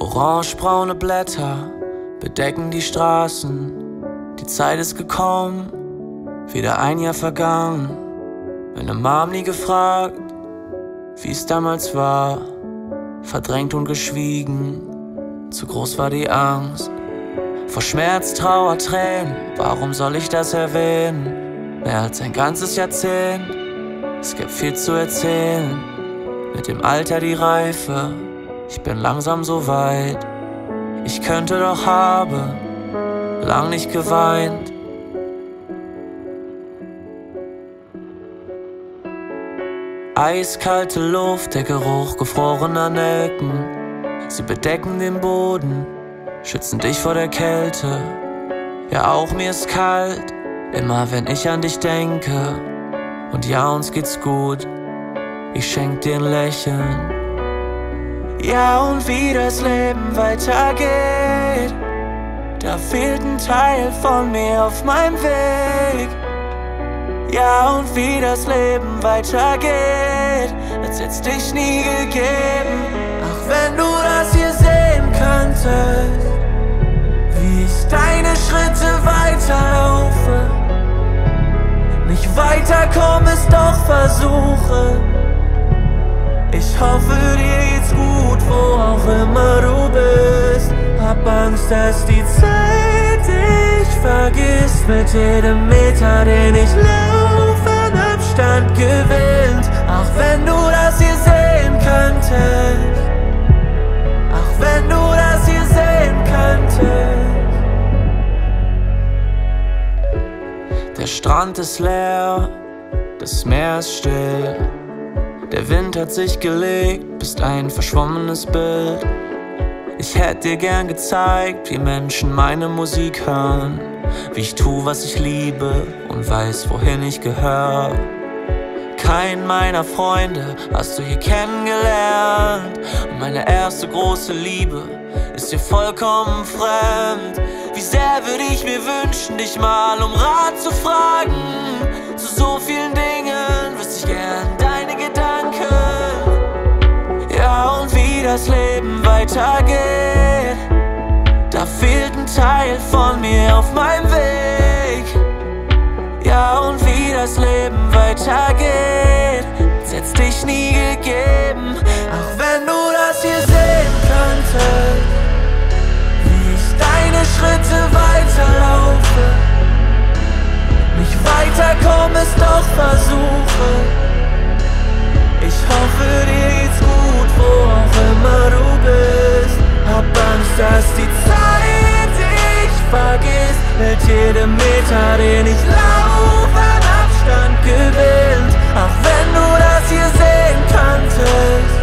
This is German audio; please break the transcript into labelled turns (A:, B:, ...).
A: Orangebraune Blätter bedecken die Straßen. Die Zeit ist gekommen, wieder ein Jahr vergangen. Meine Mom nie gefragt, wie es damals war. Verdrängt und geschwiegen, zu groß war die Angst. Vor Schmerz, Trauer, Tränen, warum soll ich das erwähnen? Mehr als ein ganzes Jahrzehnt, es gibt viel zu erzählen. Mit dem Alter die Reife, ich bin langsam so weit. Ich könnte doch habe lang nicht geweint. Eiskalte Luft, der Geruch gefrorener Nelken. Sie bedecken den Boden, schützen dich vor der Kälte. Ja, auch mir ist kalt, immer wenn ich an dich denke. Und ja, uns geht's gut, ich schenk dir ein Lächeln. Ja, und wie das Leben weitergeht, da fehlt ein Teil von mir auf meinem Weg. Ja, und wie das Leben weitergeht, als hätt's dich nie gegeben. Ach, wenn du das hier sehen könntest, wie ich deine Schritte weiterlaufe. Nicht weiterkomme, es doch versuche. Ich hoffe, dir geht's gut, wo auch immer du bist. Hab Angst, dass die Zeit dich vergisst. Mit jedem Meter, den ich laufe, an Abstand gewinnt. Auch wenn du das hier sehen könntest. Auch wenn du das hier sehen könntest. Der Strand ist leer, das Meer ist still. Der Wind hat sich gelegt, bist ein verschwommenes Bild. Ich hätte dir gern gezeigt, wie Menschen meine Musik hören. Wie ich tu, was ich liebe und weiß, wohin ich gehöre. Kein meiner Freunde hast du hier kennengelernt. Und meine erste große Liebe ist dir vollkommen fremd. Wie sehr würde ich mir wünschen, dich mal um Rat zu fragen. Zu so vielen weitergeht. Da fehlt ein Teil von mir auf meinem Weg. Ja, und wie das Leben weitergeht, hätt's dich nie mit jedem Meter, den ich lauf, an Abstand gewinnt. Auch wenn du das hier sehen könntest.